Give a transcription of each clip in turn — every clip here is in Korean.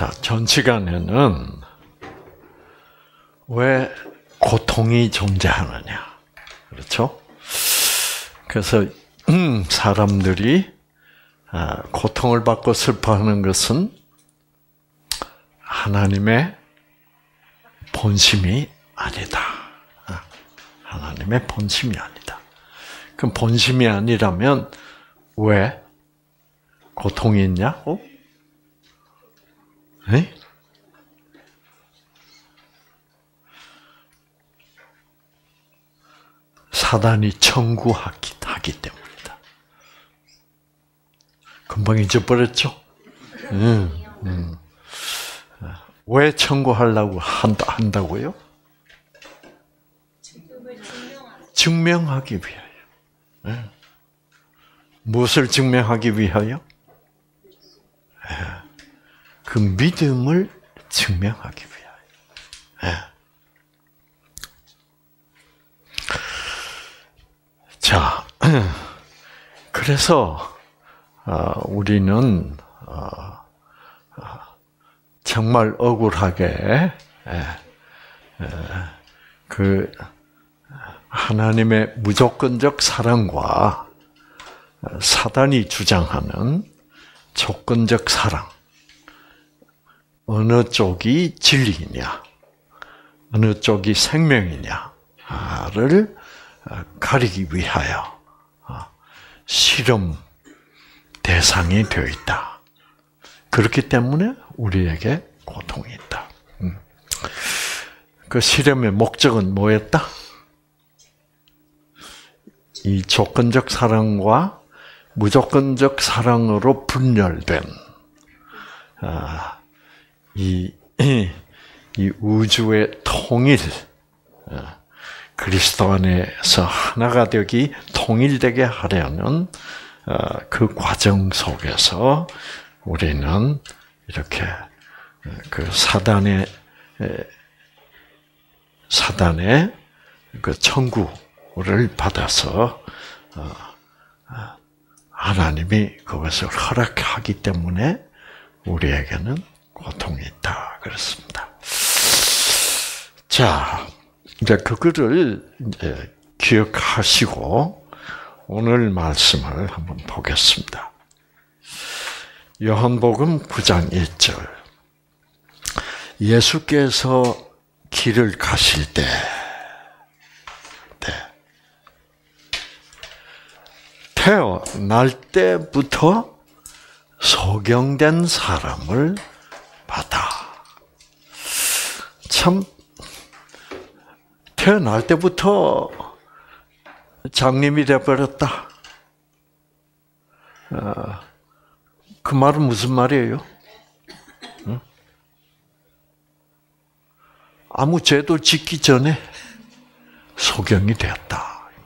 자, 전 시간에는 왜 고통이 존재하느냐. 그렇죠? 그래서, 음, 사람들이 아, 고통을 받고 슬퍼하는 것은 하나님의 본심이 아니다. 아, 하나님의 본심이 아니다. 그럼 본심이 아니라면 왜 고통이 있냐고? 에? 사단이 청구하기 하기 때문이다. 금방 잊어버렸죠? 음, 음. 왜 청구하려고 한다, 한다고요? 증명하기 위하여. 네. 무엇을 증명하기 위하여? 네. 그 믿음을 증명하기 위하여. 네. 자, 그래서 어, 우리는 어, 어, 정말 억울하게 그 하나님의 무조건적 사랑과 사단이 주장하는 조건적 사랑 어느 쪽이 진리냐, 어느 쪽이 생명이냐를 가리기 위하여 실험 대상이 되어 있다. 그렇기 때문에 우리에게 고통이 있다. 음. 그 실험의 목적은 뭐였다? 이 조건적 사랑과 무조건적 사랑으로 분열된 아, 이, 이 우주의 통일, 아, 그리스도 안에서 하나가 되기 통일되게 하려는 아, 그 과정 속에서 우리는 이렇게 그 사단의 사단의 그 청구를 받아서 어, 하나님이 그것을 허락하기 때문에 우리에게는 고통이 있다 그렇습니다. 자, 이제 그거를 이제 기억하시고 오늘 말씀을 한번 보겠습니다. 요한복음 9장 1절. 예수께서 길을 가실 때, 네. 태어날 때부터 소경된 사람을 받아. 참, 태어날 때부터 장님이 되어버렸다. 어, 그 말은 무슨 말이에요? 아무 죄도 짓기 전에 소경이 되었다. 이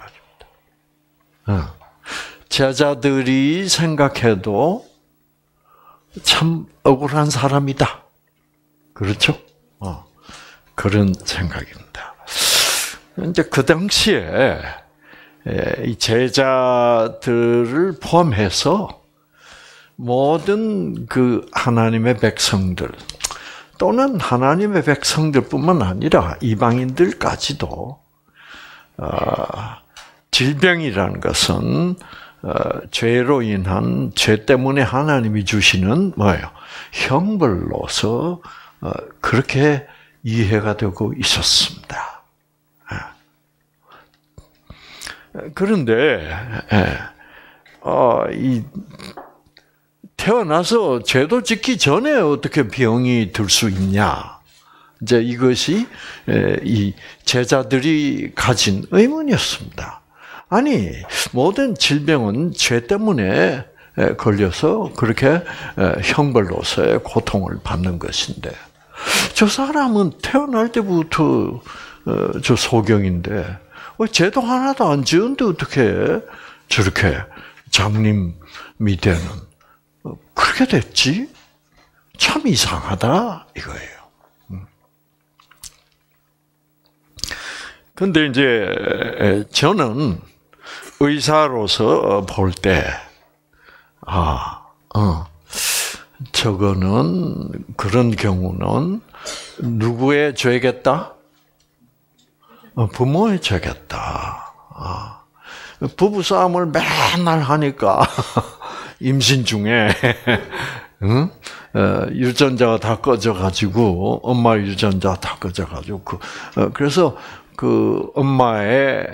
말입니다. 제자들이 생각해도 참 억울한 사람이다. 그렇죠? 어, 그런 생각입니다. 이제 그 당시에 이 제자들을 포함해서 모든 그 하나님의 백성들 또는 하나님의 백성들뿐만 아니라 이방인들까지도 어, 질병이라는 것은 어, 죄로 인한 죄 때문에 하나님이 주시는 뭐예요? 형벌로서 어, 그렇게 이해가 되고 있었습니다. 그런데 이 태어나서 죄도 짓기 전에 어떻게 병이 들 수 있냐? 이제 이것이 이 제자들이 가진 의문이었습니다. 아니 모든 질병은 죄 때문에 걸려서 그렇게 형벌로서의 고통을 받는 것인데 저 사람은 태어날 때부터 어, 저 소경인데 죄도 하나도 안 지은데 어떻게 저렇게 장님이 되는 그렇게 됐지? 참 이상하다 이거예요. 음. 근데 이제 저는 의사로서 볼 때, 아, 어, 저거는 그런 경우는 누구의 죄겠다? 어, 부모의 죄겠다. 아. 부부 싸움을 맨날 하니까 임신 중에 응? 어, 유전자가 다 꺼져가지고 엄마 유전자 다 꺼져가지고 그 어, 그래서 그 엄마의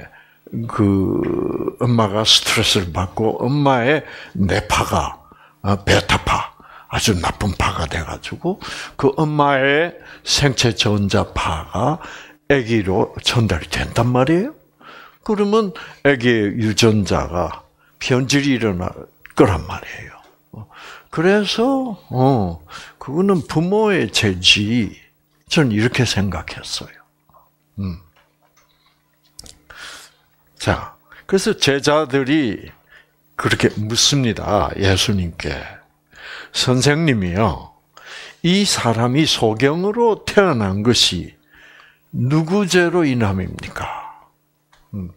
그 엄마가 스트레스를 받고 엄마의 뇌파가 어, 베타파 아주 나쁜 파가 돼가지고 그 엄마의 생체 전자파가 아기로 전달이 된단 말이에요. 그러면 아기의 유전자가 변질이 일어날 거란 말이에요. 그래서 어 그거는 부모의 죄지. 저는 이렇게 생각했어요. 음. 자, 그래서 제자들이 그렇게 묻습니다. 예수님께. 선생님이요. 이 사람이 소경으로 태어난 것이 누구 죄로 인함입니까? 음.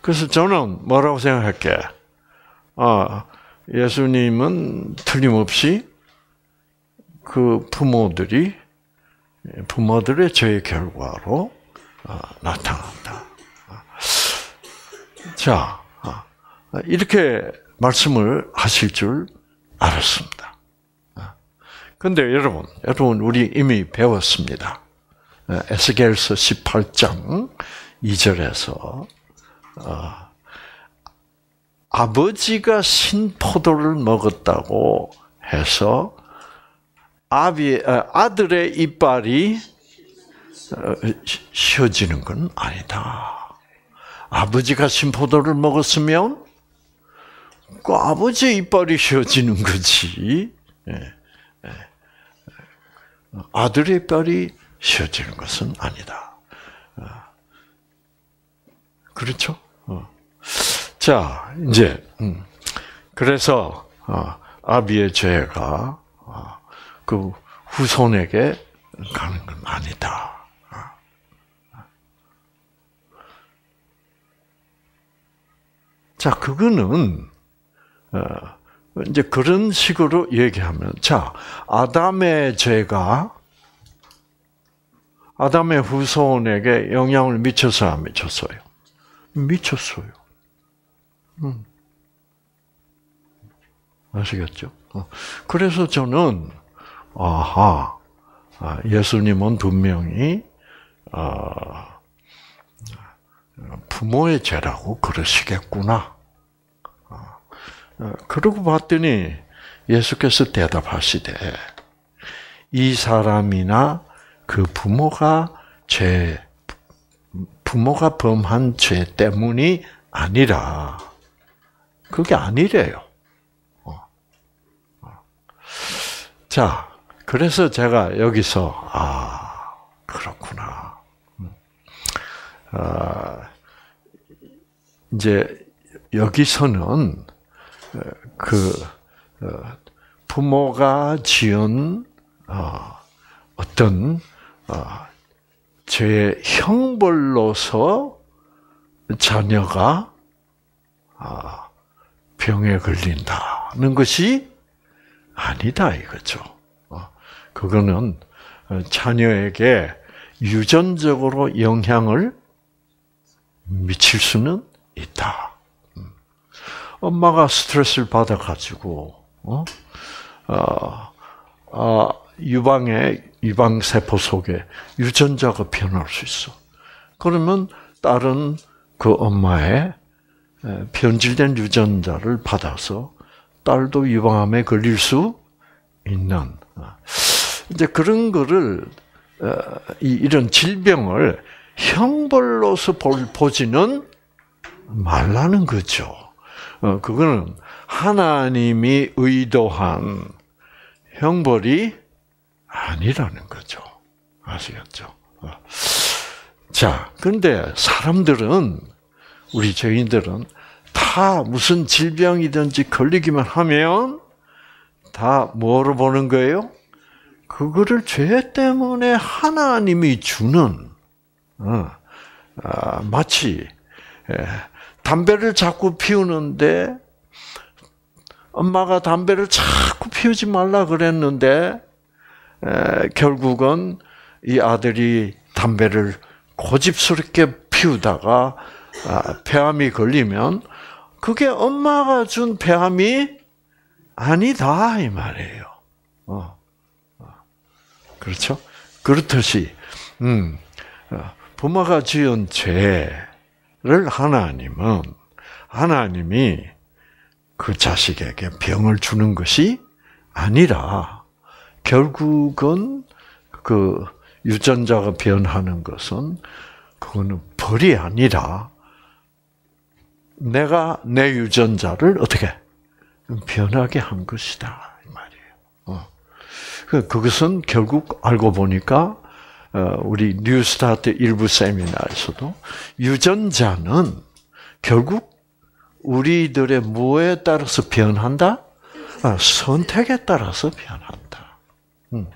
그래서 저는 뭐라고 생각할게? 아, 예수님은 틀림없이 그 부모들이 부모들의 죄의 결과로 아, 나타난다. 자, 아, 이렇게 말씀을 하실 줄 알았습니다. 근데 여러분, 여러분 우리 이미 배웠습니다. 에스겔서 18장 2절에서 아버지가 신포도를 먹었다고 해서 아비 아들의 이빨이 쉬어지는 건 아니다. 아버지가 신포도를 먹었으면 그 아버지의 이빨이 쉬어지는 거지. 예, 예. 아들의 이빨이 쉬어지는 것은 아니다. 그렇죠? 어. 자, 이제 음. 그래서 어, 아비의 죄가 어, 그 후손에게 가는 건 아니다. 자, 그거는 이제 그런 식으로 얘기하면 자, 아담의 죄가 아담의 후손에게 영향을 미쳐서 안 미쳤어요? 미쳤어요. 음. 아시겠죠? 어. 그래서 저는 아하 아, 예수님은 분명히 아, 부모의 죄라고 그러시겠구나. 아, 어, 그러고 봤더니 예수께서 대답하시되 이 사람이나 그 부모가 죄 부모가 범한 죄 때문이 아니라 그게 아니래요. 어. 어. 자, 그래서 제가 여기서 아 그렇구나. 음. 아, 이제 여기서는 어, 그 부모가 지은 어떤 죄 형벌로서 자녀가 병에 걸린다는 것이 아니다 이거죠. 어, 그거는 자녀에게 유전적으로 영향을 미칠 수는 있다. 음. 엄마가 스트레스를 받아가지고 어? 어, 어, 유방의 유방 세포 속에 유전자가 변할 수 있어. 그러면 딸은 그 엄마의 변질된 유전자를 받아서 딸도 유방암에 걸릴 수 있는 어. 이제 그런 거를 어, 이런 질병을 형벌로서 보지는 말라는 거죠. 어, 그거는 하나님이 의도한 형벌이 아니라는 거죠. 아시겠죠? 자, 근데 사람들은 우리 죄인들은 다 무슨 질병이든지 걸리기만 하면 다 뭐로 보는 거예요? 그거를 죄 때문에 하나님이 주는 어, 아, 마치 예, 담배를 자꾸 피우는데 엄마가 담배를 자꾸 피우지 말라 그랬는데 에, 결국은 이 아들이 담배를 고집스럽게 피우다가 아, 폐암이 걸리면 그게 엄마가 준 폐암이 아니다 이 말이에요. 어. 어. 그렇죠? 그렇듯이 음, 어, 부모가 지은 죄를 하나님은 하나님이 그 자식에게 병을 주는 것이 아니라 결국은 그 유전자가 변하는 것은 그거는 벌이 아니라 내가 내 유전자를 어떻게 변하게 한 것이다 이 말이에요. 어. 그, 그것은 결국 알고 보니까 어, 우리 뉴스타트 일부 세미나에서도 유전자는 결국 우리들의 뭐에 따라서 변한다? 아, 선택에 따라서 변한다. 음.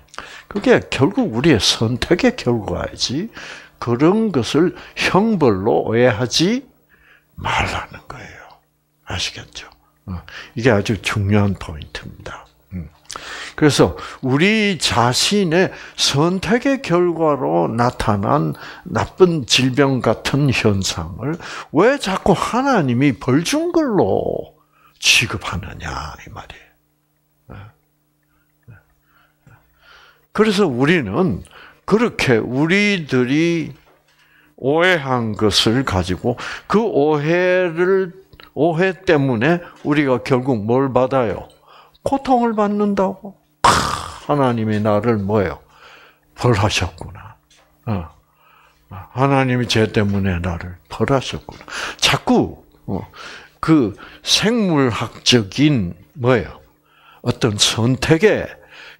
그게 결국 우리의 선택의 결과이지 그런 것을 형벌로 오해하지 말라는 거예요. 아시겠죠? 어, 이게 아주 중요한 포인트입니다. 음. 그래서 우리 자신의 선택의 결과로 나타난 나쁜 질병 같은 현상을 왜 자꾸 하나님이 벌 준 걸로 취급하느냐 이 말이에요. 어. 그래서 우리는 그렇게 우리들이 오해한 것을 가지고 그 오해를 오해 때문에 우리가 결국 뭘 받아요? 고통을 받는다고. 하나님이 나를 뭐예요? 벌하셨구나. 어. 하나님이 죄 때문에 나를 벌하셨구나. 자꾸 어, 그 생물학적인 뭐예요? 어떤 선택의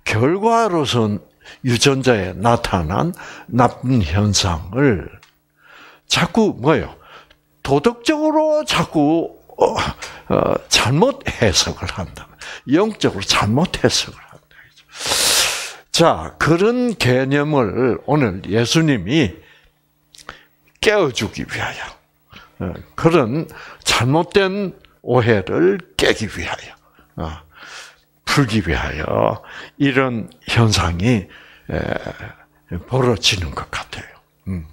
결과로선 유전자에 나타난 나쁜 현상을 자꾸 뭐예요? 도덕적으로 자꾸 어, 어, 잘못 해석을 한다. 영적으로 잘못 해석을 한다. 자, 그런 개념을 오늘 예수님이 깨워주기 위하여 어, 그런 잘못된 오해를 깨기 위하여 어, 풀기 위하여 이런 현상이 벌어지는 것 같아요. 음.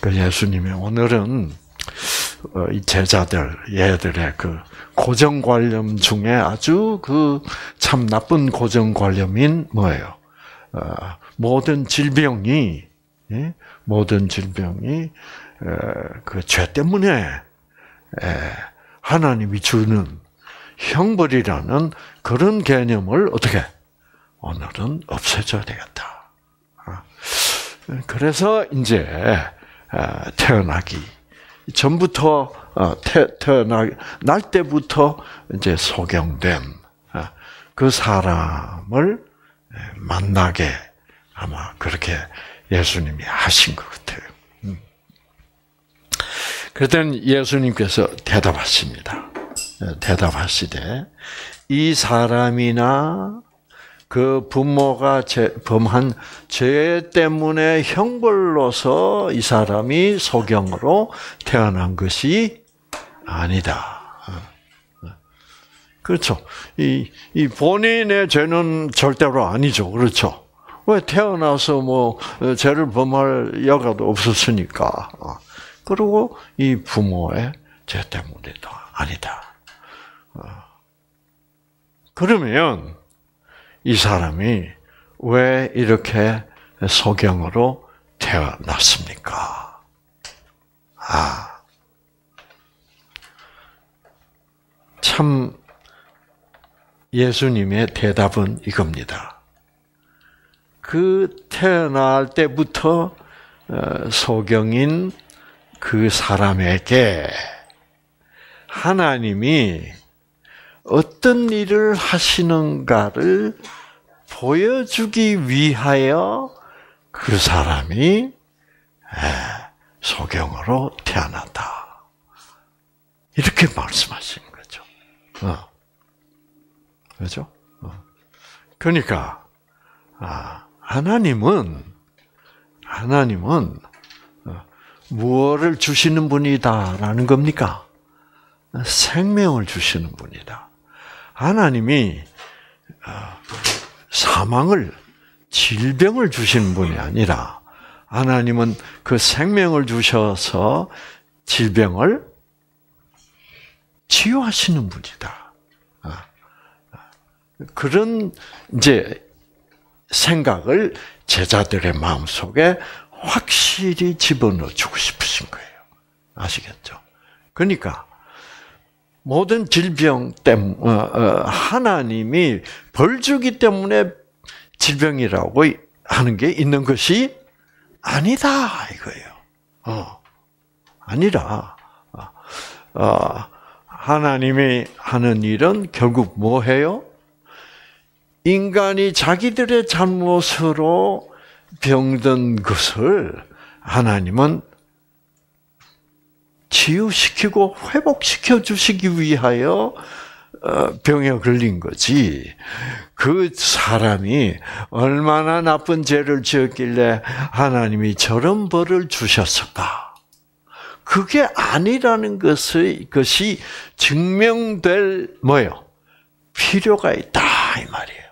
그 예수님이 오늘은 어, 이 제자들 얘들의 그 고정관념 중에 아주 그 참 나쁜 고정관념인 뭐예요? 모든 질병이 예? 모든 질병이 그 죄 때문에 하나님이 주는 형벌이라는 그런 개념을 어떻게 오늘은 없애줘야 되겠다. 아, 그래서 이제 아, 태어나기 전부터 어, 태어나 날 때부터 이제 소경된 아, 그 사람을 만나게 아마 그렇게 예수님이 하신 것 같아요. 음. 그랬더니 예수님께서 대답하십니다. 대답하시되 이 사람이나 그 부모가 범한 죄 때문에 형벌로서 이 사람이 소경으로 태어난 것이 아니다. 그렇죠. 이, 이 본인의 죄는 절대로 아니죠. 그렇죠. 왜 태어나서 뭐 죄를 범할 여가도 없었으니까. 그리고 이 부모의 죄 때문에도 아니다. 그러면 이 사람이 왜 이렇게 소경으로 태어났습니까? 아, 참 예수님의 대답은 이겁니다. 그 태어날 때부터 어, 소경인 그 사람에게 하나님이 어떤 일을 하시는가를 보여주기 위하여 그 사람이 소경으로 태어났다. 이렇게 말씀하시는 거죠. 어. 그렇죠? 어. 그러니까 아, 하나님은 하나님은 어, 무엇을 주시는 분이다라는 겁니까? 생명을 주시는 분이다. 하나님이 어, 사망을 질병을 주시는 분이 아니라 하나님은 그 생명을 주셔서 질병을 치유하시는 분이다. 아, 그런 이제 생각을 제자들의 마음 속에 확실히 집어넣어 주고 싶으신 거예요. 아시겠죠? 그러니까 모든 질병 때문 어, 어, 하나님이 벌 주기 때문에 질병이라고 하는 게 있는 것이 아니다 이거예요. 어, 아니라 어, 하나님이 하는 일은 결국 뭐 해요? 인간이 자기들의 잘못으로 병든 것을 하나님은 치유시키고 회복시켜 주시기 위하여 어, 병에 걸린 거지. 그 사람이 얼마나 나쁜 죄를 지었길래 하나님이 저런 벌을 주셨을까? 그게 아니라는 것의, 것이 증명될 뭐요? 필요가 있다, 이 말이에요.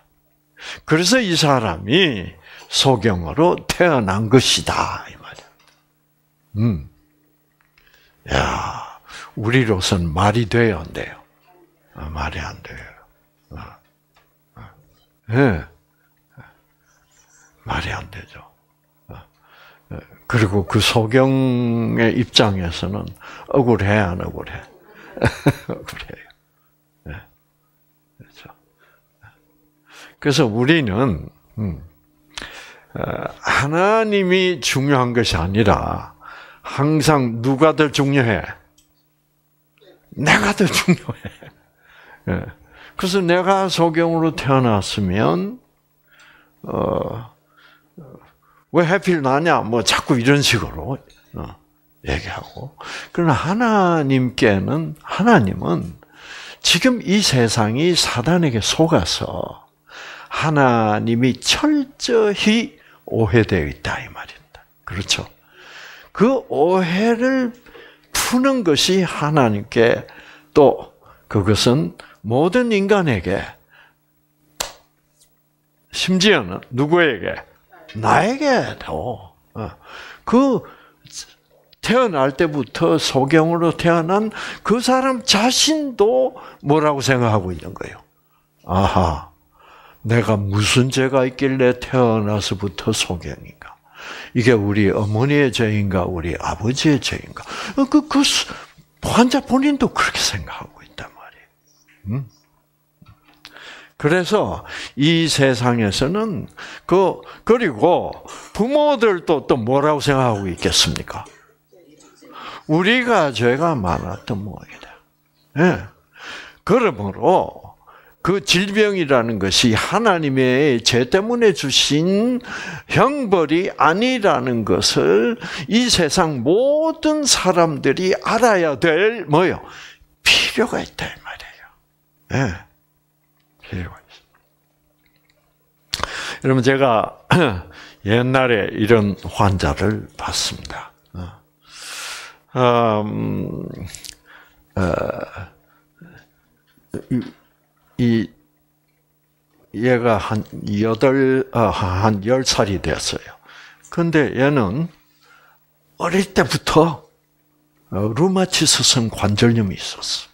그래서 이 사람이 소경으로 태어난 것이다, 이 말이에요. 음. 야, 우리로선 말이 돼요, 안 돼요? 아, 말이 안 돼요. 아, 아. 네. 말이 안 되죠. 예. 그리고 그 소경의 입장에서는 억울해, 안 억울해? 억울해요. 네. 그렇죠. 그래서 우리는, 음, 어, 하나님이 중요한 것이 아니라, 항상 누가 더 중요해? 내가 더 중요해. 예. 그래서 내가 소경으로 태어났으면 어, 왜 하필 나냐? 뭐 자꾸 이런 식으로 어, 얘기하고. 그러나 하나님께는 하나님은 지금 이 세상이 사단에게 속아서 하나님이 철저히 오해되어 있다 이 말입니다. 그렇죠? 그 오해를 푸는 것이 하나님께 또 그것은 모든 인간에게 심지어는 누구에게 나에게도 어, 그 태어날 때부터 소경으로 태어난 그 사람 자신도 뭐라고 생각하고 있는 거예요. 아하, 내가 무슨 죄가 있길래 태어나서부터 소경인가? 이게 우리 어머니의 죄인가, 우리 아버지의 죄인가? 그, 그 환자 본인도 그렇게 생각하고 있단 말이에요. 음? 그래서 이 세상에서는 그 그리고 부모들도 또 뭐라고 생각하고 있겠습니까? 우리가 죄가 많았던 모양이다. 예. 그러므로 그 질병이라는 것이 하나님의 죄 때문에 주신 형벌이 아니라는 것을 이 세상 모든 사람들이 알아야 될 뭐요? 필요가 있다 이 말이에요. 네. 필요가 있어. 여러분 제가 옛날에 이런 환자를 봤습니다. 어, 음, 어, 이 얘가 한 여덟 아, 한열 살이 됐어요. 근데 얘는 어릴 때부터 어, 루마티스성 관절염이 있었어.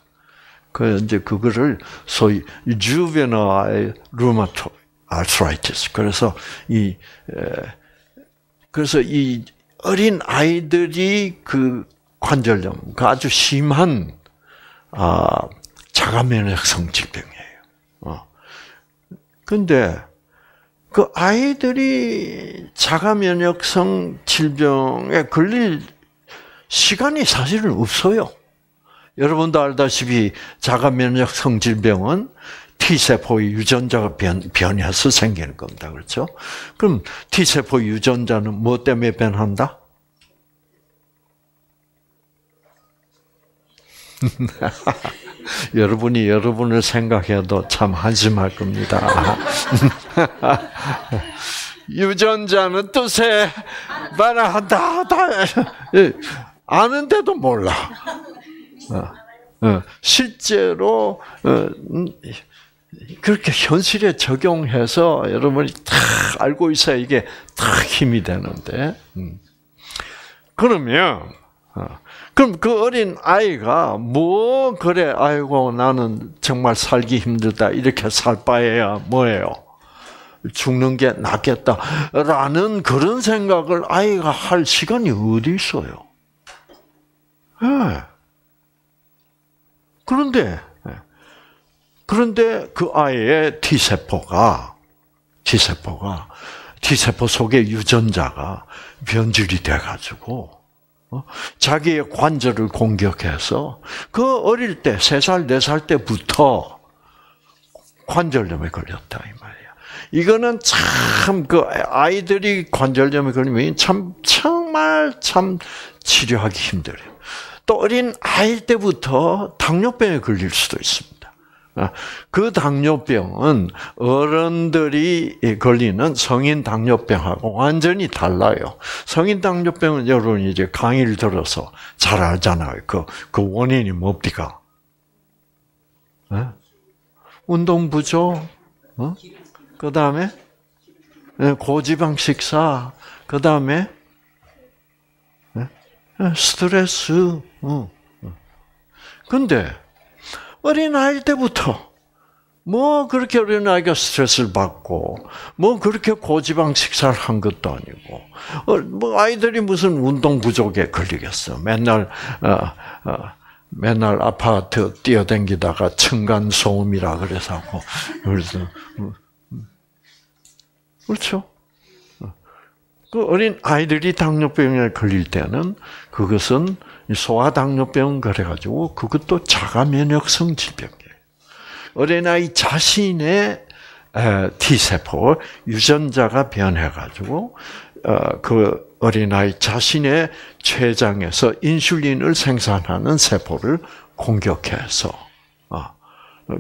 그 이제 그거를 소위 juvenile rheumatoid. 그래서 이 그래서 이 어린 아이들이 그 관절염, 그 아주 심한 아 자가 면역성 질병이에요. 근데 그 아이들이 자가 면역성 질병에 걸릴 시간이 사실은 없어요. 여러분도 알다시피 자가 면역성 질병은 T세포의 유전자가 변, 변해서 생기는 겁니다. 그렇죠? 그럼 T세포 유전자는 뭐 때문에 변한다? 여러분이 여러분을 생각해도 참 한심할 겁니다. 유전자는 뜻에 반한다 예, 아는데도 몰라. 어, 어, 실제로 어, 음, 그렇게 현실에 적용해서 여러분이 다 알고 있어야 이게 다 힘이 되는데. 음. 그러면 어, 그럼 그 어린 아이가 뭐 그래 아이고 나는 정말 살기 힘들다 이렇게 살 바에야 뭐예요? 죽는 게 낫겠다라는 그런 생각을 아이가 할 시간이 어디 있어요? 네. 그런데 그런데 그 아이의 T 세포가 T 세포가 T 세포 속의 유전자가 변질이 돼 가지고 어? 자기의 관절을 공격해서 그 어릴 때, 3살, 4살 때부터 관절염에 걸렸다, 이 말이야. 이거는 참, 그, 아이들이 관절염에 걸리면 참, 정말 참 치료하기 힘들어요. 또 어린 아이 때부터 당뇨병에 걸릴 수도 있습니다. 아, 그 당뇨병은 어른들이 걸리는 성인 당뇨병하고 완전히 달라요. 성인 당뇨병은 여러분 이제 강의를 들어서 잘 알잖아요. 그, 그 원인이 뭡니까? 네? 운동 부족, 어? 그 다음에 네, 고지방 식사, 그 다음에 네? 스트레스. 어. 근데 어린 아이 때부터 뭐 그렇게 어린 아이가 스트레스를 받고 뭐 그렇게 고지방 식사를 한 것도 아니고 어, 뭐 아이들이 무슨 운동 부족에 걸리겠어. 맨날 어, 어, 맨날 아파트 뛰어댕기다가 층간 소음이라 그래서 하고 그래서 음, 음. 그렇죠. 그 어린 아이들이 당뇨병에 걸릴 때는 그것은 소아당뇨병 그래가지고 그것도 자가 면역성 질병이에요. 어린아이 자신의 T 세포 유전자가 변해가지고 어, 그 어린아이 자신의 췌장에서 인슐린을 생산하는 세포를 공격해서 어,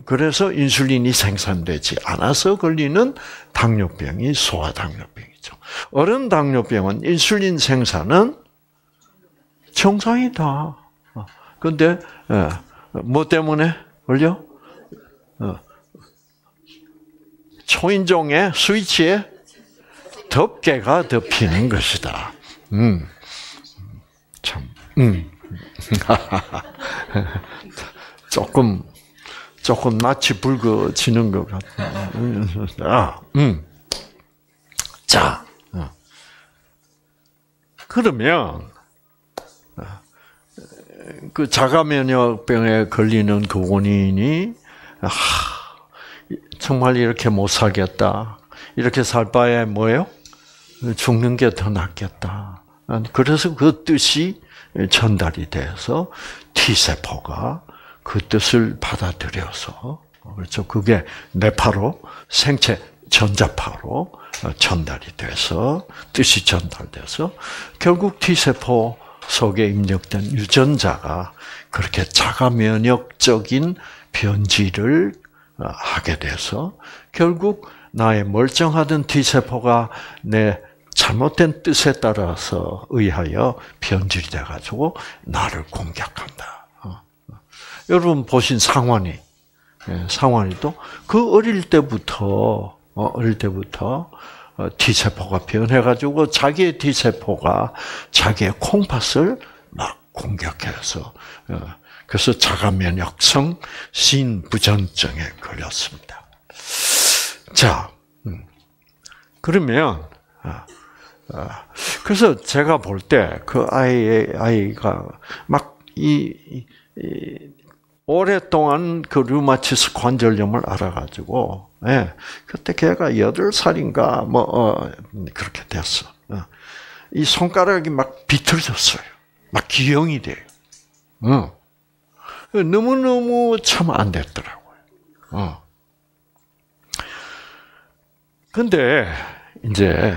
그래서 인슐린이 생산되지 않아서 걸리는 당뇨병이 소아당뇨병이죠. 어른 당뇨병은 인슐린 생산은 정상이다. 근데 예, 뭐 때문에 걸려? 어. 초인종의 스위치에 덮개가 덮이는 것이다. 음, 참, 음, 조금 조금 낯이 붉어지는 것 같아. 아, 음, 자, 어. 그러면 그 자가 면역병에 걸리는 그 원인이 아, 정말 이렇게 못 살겠다. 이렇게 살 바에 뭐예요? 죽는 게 더 낫겠다. 그래서 그 뜻이 전달이 돼서 T 세포가 그 뜻을 받아들여서 그렇죠. 그게 뇌파로 생체 전자파로 전달이 돼서 뜻이 전달돼서 결국 T 세포 속에 입력된 유전자가 그렇게 자가 면역적인 변질을 어, 하게 돼서 결국 나의 멀쩡하던 T세포가 내 잘못된 뜻에 따라서 의하여 변질이 돼가지고 나를 공격한다. 어, 어. 여러분 보신 상환이, 예, 상환이도 그 어릴 때부터, 어릴 때부터 어, T세포가 변해가지고 자기의 T세포가 자기의 콩팥을 막 공격해서 어, 그래서 자가 면역성 신부전증에 걸렸습니다. 자, 음. 그러면 어, 그래서 제가 볼 때 그 아이 아이가 막이 오랫동안 그 류마티스 관절염을 알아가지고, 예, 그때 걔가 여덟 살인가, 뭐, 어, 그렇게 됐어. 어. 이 손가락이 막 비틀어졌어요. 막 기형이 돼요. 어. 너무 너무 참 안 됐더라고요. 어. 근데, 이제,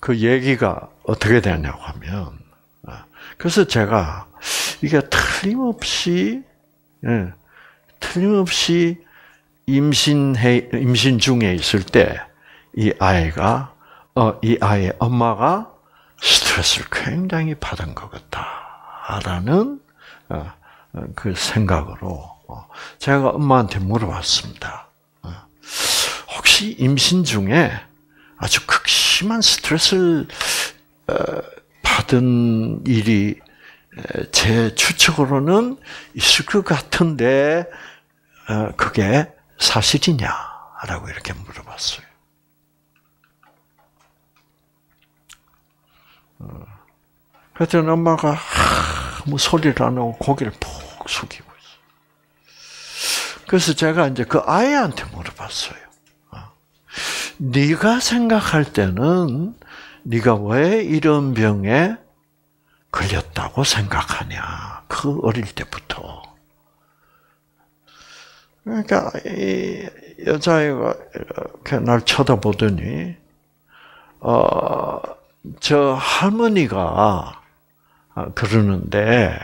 그 얘기가 어떻게 되냐고 하면, 어, 그래서 제가, 이게 틀림없이 예. 틀림없이 임신해 임신 중에 있을 때 이 아이가 어, 이 아이의 엄마가 스트레스를 굉장히 받은 것 같다라는 어, 그 생각으로 어, 제가 엄마한테 물어봤습니다. 어, 당시 임신 중에 아주 극심한 스트레스를 어, 받은 일이 제 추측으로는 있을 것 같은데 어, 그게 사실이냐라고 이렇게 물어봤어요. 어, 그랬더니 엄마가 아무 소리를 안 하고 고개를 푹 숙이고 있어. 그래서 제가 이제 그 아이한테 물어봤어요. 어, 네가 생각할 때는 네가 왜 이런 병에 걸렸다고 생각하냐? 그 어릴 때부터. 그러니까 이 여자애가 이렇게 날 쳐다보더니 어 저 할머니가 그러는데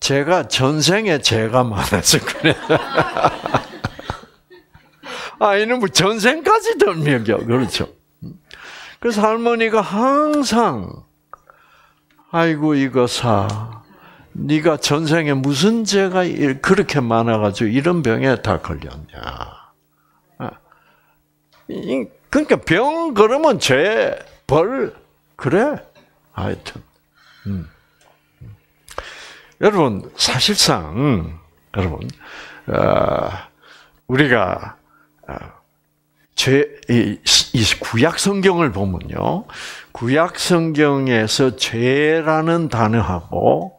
제가 전생에 죄가 많아서 그래. 아 이놈 뭐 전생까지 덜먹여 그렇죠. 그래서 할머니가 항상 아이고 이거 사 네가 전생에 무슨 죄가 그렇게 많아가지고 이런 병에 다 걸렸냐. 아. 그러니까 병 그러면 죄, 벌 그래. 하여튼. 음. 여러분 사실상 여러분 어, 우리가 어, 죄, 이, 이 구약 성경을 보면요. 구약 성경에서 죄라는 단어하고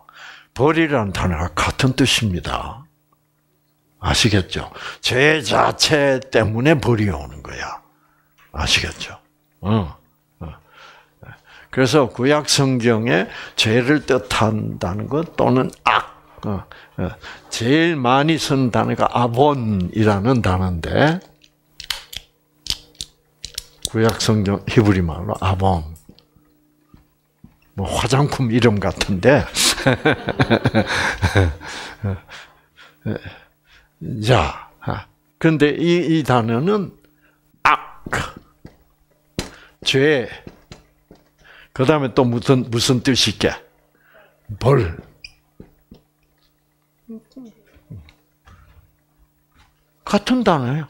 벌이라는 단어가 같은 뜻입니다. 아시겠죠? 죄 자체 때문에 벌이 오는 거야. 아시겠죠? 어. 어. 그래서 구약 성경에 죄를 뜻한다는 것 또는 악, 어, 어. 제일 많이 쓴 단어가 아본이라는 단어인데, 구약 성경 히브리 말로 아본. 뭐 화장품 이름 같은데. 자, 근데 이, 이 단어는 악, 죄. 그 다음에 또 무슨 무슨 뜻이게? 벌. 같은 단어예요.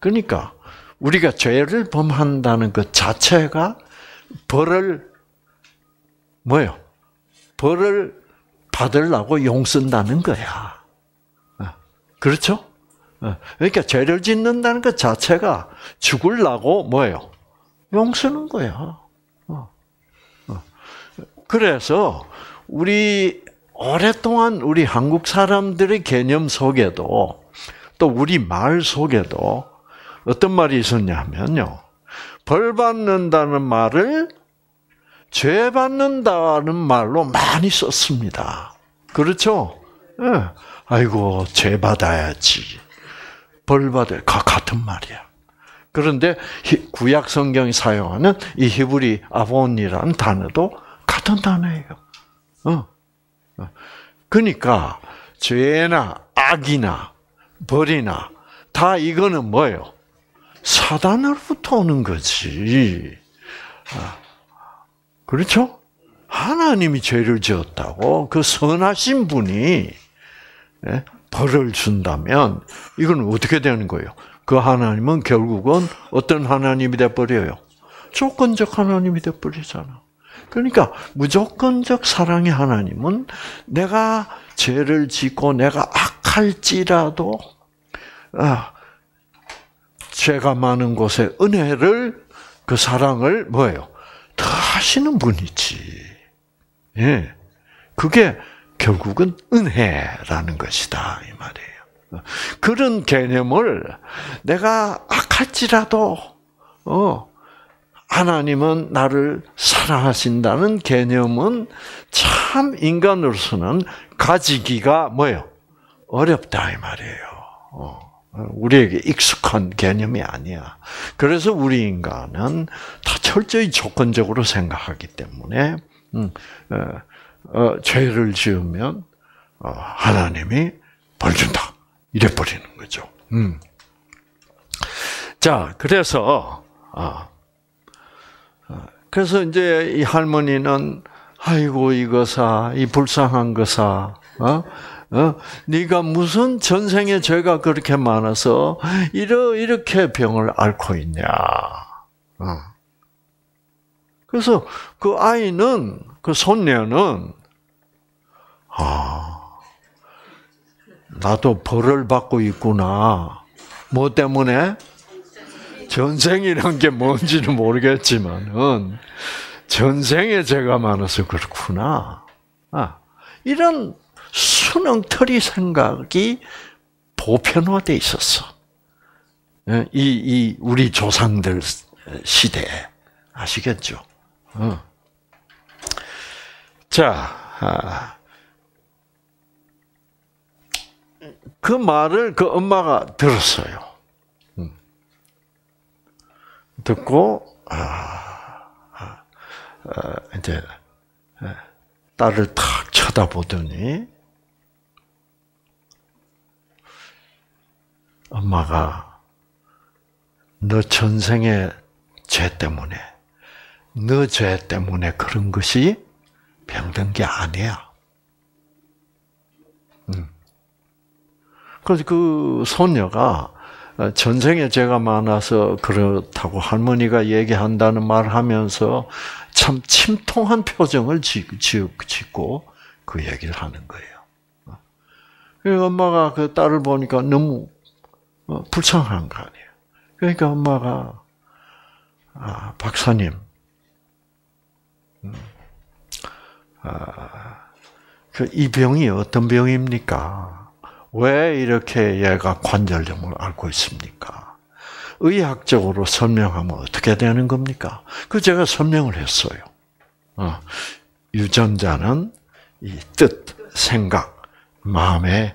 그러니까 우리가 죄를 범한다는 것 자체가 벌을 뭐요? 벌을 받으려고 용 쓴다는 거야. 어, 그렇죠? 어, 그러니까 죄를 짓는다는 것 자체가 죽을라고 뭐예요? 용 쓰는 거야. 어, 그래서 우리 오랫동안 우리 한국 사람들의 개념 속에도 또 우리 말 속에도 어떤 말이 있었냐면요. 벌 받는다는 말을 죄 받는다는 말로 많이 썼습니다. 그렇죠? 네. 아이고, 죄 받아야지. 벌 받을, 같은 말이야. 그런데 구약 성경이 사용하는 이 히브리 아본이라는 단어도 같은 단어예요. 어. 어. 그러니까 죄나 악이나 벌이나 다 이거는 뭐예요? 사단으로부터 오는 거지. 아, 그렇죠? 하나님이 죄를 지었다고 그 선하신 분이 예, 벌을 준다면 이건 어떻게 되는 거예요? 그 하나님은 결국은 어떤 하나님이 돼 버려요? 조건적 하나님이 돼 버리잖아. 그러니까 무조건적 사랑의 하나님은 내가 죄를 짓고 내가 악할지라도 아, 죄가 많은 곳에 은혜를 그 사랑을 뭐예요? 더 하시는 분이지. 예. 그게 결국은 은혜라는 것이다 이 말이에요. 그런 개념을 내가 악할지라도 어 하나님은 나를 사랑하신다는 개념은 참 인간으로서는 가지기가 뭐예요? 어렵다 이 말이에요. 어. 우리에게 익숙한 개념이 아니야. 그래서 우리 인간은 다 철저히 조건적으로 생각하기 때문에 음, 어, 어, 죄를 지으면 어, 하나님이 벌 준다 이래 버리는 거죠. 음. 자, 그래서 어, 어, 그래서 이제 이 할머니는 아이고 이거사 이 불쌍한 거사 어? 어? 네가 무슨 전생에 죄가 그렇게 많아서 이러 이렇게 병을 앓고 있냐. 어. 그래서 그 아이는 그 손녀는 아 나도 벌을 받고 있구나. 뭐 때문에? 전생이란 게 뭔지는 모르겠지만은 전생에 죄가 많아서 그렇구나. 아, 이런 순응터리 생각이 보편화돼 있었어. 예, 이, 이, 우리 조상들 시대에. 아시겠죠? 어. 자, 아, 그 말을 그 엄마가 들었어요. 음. 듣고, 아, 아, 아, 이제, 예, 딸을 탁 쳐다보더니, 엄마가 너 전생의 죄 때문에, 너 죄 때문에 그런 것이 병든 게 아니야. 음. 그래서 그 손녀가 전생에 죄가 많아서 그렇다고 할머니가 얘기한다는 말 하면서 참 침통한 표정을 짓고 그 얘기를 하는 거예요. 그 엄마가 그 딸을 보니까 너무 어, 불쌍한 거 아니에요. 그러니까 엄마가 아, 박사님, 음, 아, 그이 병이 어떤 병입니까? 왜 이렇게 얘가 관절염을 앓고 있습니까? 의학적으로 설명하면 어떻게 되는 겁니까? 그 제가 설명을 했어요. 어, 유전자는 이 뜻, 생각, 마음에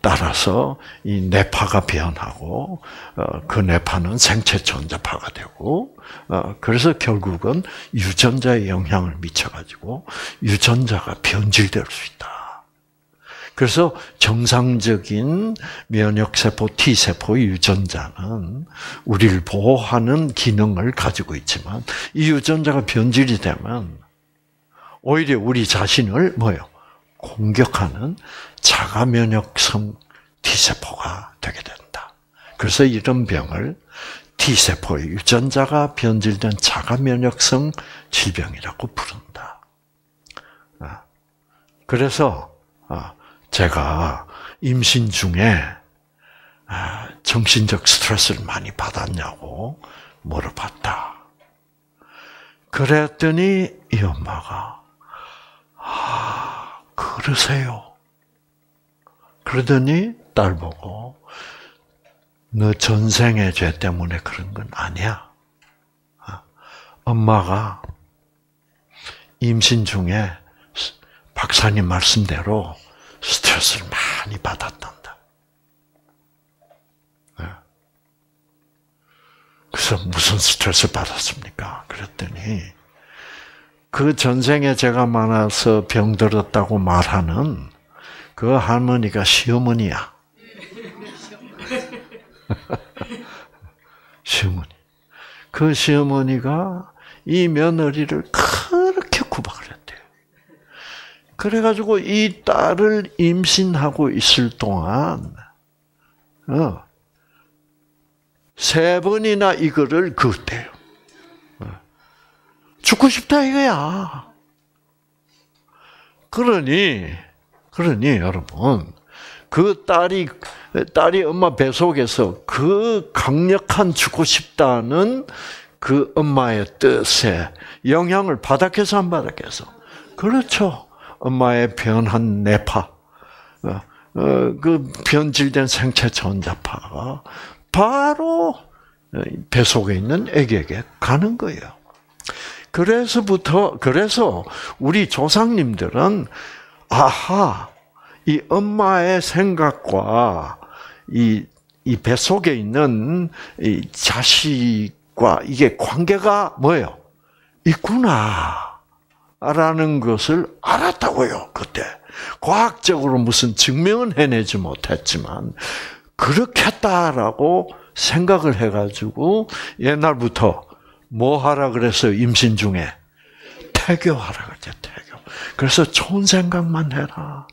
따라서 이 뇌파가 변하고 어, 그 뇌파는 생체 전자파가 되고 어, 그래서 결국은 유전자에 영향을 미쳐가지고 유전자가 변질될 수 있다. 그래서 정상적인 면역세포 T세포 유전자는 우리를 보호하는 기능을 가지고 있지만 이 유전자가 변질이 되면 오히려 우리 자신을 뭐요? 공격하는 자가 면역성 T세포가 되게 된다. 그래서 이런 병을 T세포의 유전자가 변질된 자가 면역성 질병이라고 부른다. 아, 그래서 아, 제가 임신 중에 아, 정신적 스트레스를 많이 받았냐고 물어봤다. 그랬더니 이 엄마가 아, 그러세요. 그러더니 딸 보고 너 전생의 죄 때문에 그런 건 아니야. 아, 엄마가 임신 중에 박사님 말씀대로 스트레스를 많이 받았단다. 네. 그래서 무슨 스트레스 받았습니까? 그랬더니 그 전생에 제가 많아서 병들었다고 말하는 그 할머니가 시어머니야. 시어머니. 그 시어머니가 이 며느리를 그렇게 구박을 했대요. 그래가지고 이 딸을 임신하고 있을 동안, 어, 세 번이나 이거를 그었대요. 어. 죽고 싶다 이거야. 그러니, 그러니 여러분 그 딸이 딸이 엄마 뱃속에서 그 강력한 죽고 싶다는 그 엄마의 뜻에 영향을 받았겠어 안 받았겠어? 그렇죠. 엄마의 변한 뇌파, 어, 어, 그 변질된 생체 전자파가 바로 뱃속에 있는 애기에게 가는 거예요. 그래서부터 그래서 우리 조상님들은 아하, 이 엄마의 생각과 이, 이 뱃속에 있는 이 자식과 이게 관계가 뭐예요? 있구나. 라는 것을 알았다고요, 그때. 과학적으로 무슨 증명은 해내지 못했지만, 그렇겠다라고 생각을 해가지고, 옛날부터 뭐 하라 그랬어요, 임신 중에? 태교하라 그랬죠, 태교. 그래서 좋은 생각만 해라.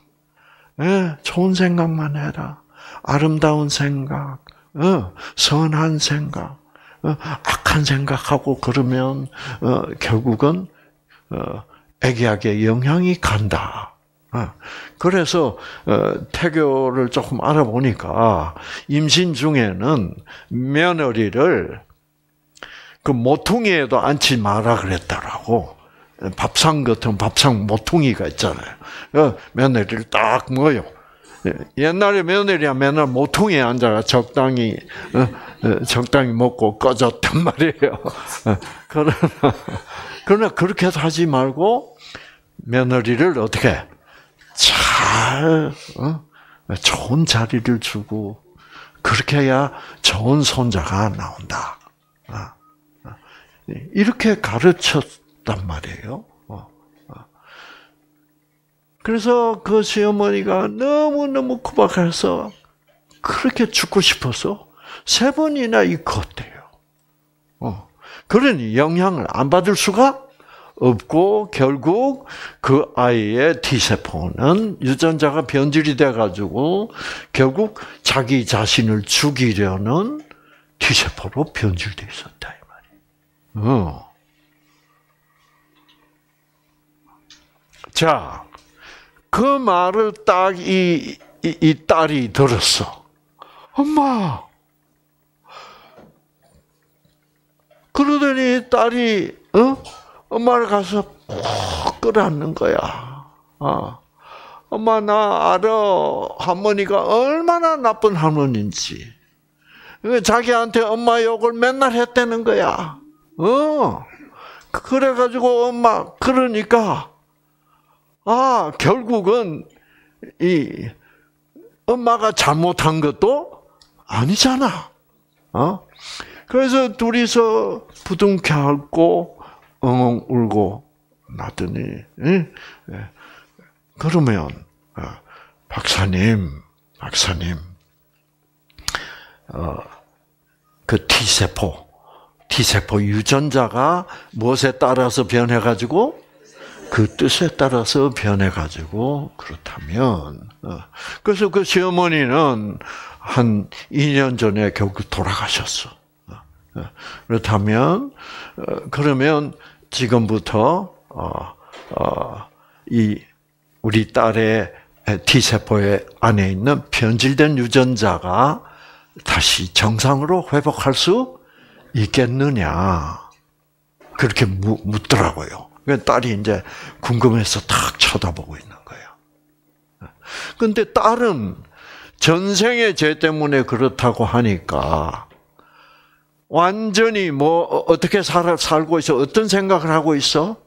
예, 좋은 생각만 해라. 아름다운 생각, 어, 선한 생각, 어, 악한 생각하고 그러면 어, 결국은 어, 애기에게 영향이 간다. 어, 그래서 어, 태교를 조금 알아보니까 임신 중에는 며느리를 그 모퉁이에도 앉지 마라 그랬다라고 밥상 같은 밥상 모퉁이가 있잖아요. 어, 며느리를 딱 모여. 옛날에 며느리야 맨날 모퉁이에 앉아가 적당히 적당히 먹고 꺼졌단 말이에요. 그러나 그러나 그렇게 하지 말고 며느리를 어떻게 잘 어? 좋은 자리를 주고 그렇게 해야 좋은 손자가 나온다. 어, 어. 이렇게 가르쳤단 말이에요. 그래서 그 시어머니가 너무너무 구박해서 그렇게 죽고 싶어서 세 번이나 이컸대요. 그러니 영향을 안 받을 수가 없고 결국 그 아이의 T세포는 유전자가 변질이 돼가지고 결국 자기 자신을 죽이려는 T세포로 변질돼 있었다. 어. 자, 그 말을 딱이 이, 이 딸이 들었어. 엄마. 그러더니 딸이 어? 엄마를 가서 푹 끌어안는 거야. 어. 엄마 나 알아 할머니가 얼마나 나쁜 할머니인지. 자기한테 엄마 욕을 맨날 했다는 거야. 어. 그래가지고 엄마 그러니까 아 결국은 이 엄마가 잘못한 것도 아니잖아. 어? 그래서 둘이서 부둥켜 안고 엉엉 울고 나더니 예? 그러면 어, 박사님, 박사님, 어, 그 T 세포, T 세포 유전자가 무엇에 따라서 변해가지고 그 뜻에 따라서 변해가지고 그렇다면 어, 그래서 그 시어머니는 한 2년 전에 결국 돌아가셨어. 그렇다면 그러면 지금부터 어, 어, 이 우리 딸의 T 세포의 안에 있는 변질된 유전자가 다시 정상으로 회복할 수 있겠느냐 그렇게 묻더라고요. 딸이 이제 궁금해서 탁 쳐다보고 있는 거예요. 근데 딸은 전생의 죄 때문에 그렇다고 하니까 완전히 뭐 어떻게 살, 살고 있어? 어떤 생각을 하고 있어?